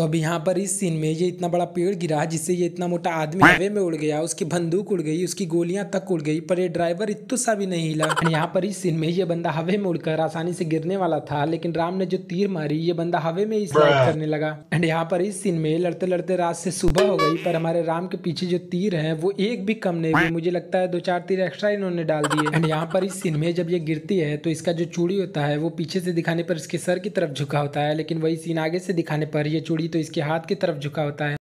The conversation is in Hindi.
तो अब यहाँ पर इस सीन में ये इतना बड़ा पेड़ गिरा जिससे ये इतना मोटा आदमी हवे में उड़ गया उसकी बंदूक उड़ गई उसकी गोलियाँ तक उड़ गई पर ये ड्राइवर इतना सा भी नहीं हिला। यहाँ पर इस सीन में ये बंदा हवे में उड़कर आसानी से गिरने वाला था लेकिन राम ने जो तीर मारी ये बंदा हवे में ही स्लाइड करने लगा। एंड यहाँ पर इस सीन में लड़ते लड़ते रात से सुबह हो गई पर हमारे राम के पीछे जो तीर है वो एक भी कम नहीं हुई मुझे लगता है दो चार तीर एक्स्ट्रा इन्होंने डाल दिए। एंड यहाँ पर इस सीन में जब ये गिरती है तो इसका जो चूड़ी होता है वो पीछे से दिखाने पर इसके सर की तरफ़ झुका होता है लेकिन वही सीन आगे से दिखाने पर ये चूड़ी तो इसके हाथ की तरफ़ झुका होता है।